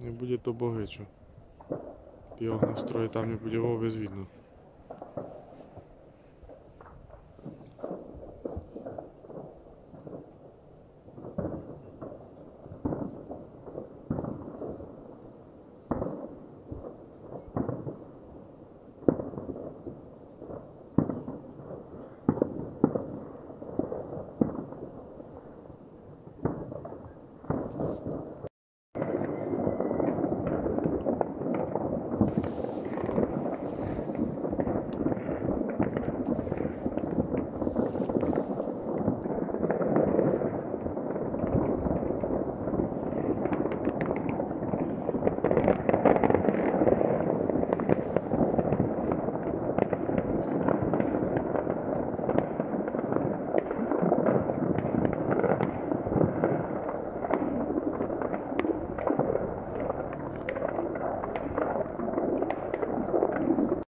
не будет то богичо. Піо настрою там не буде вовби видно.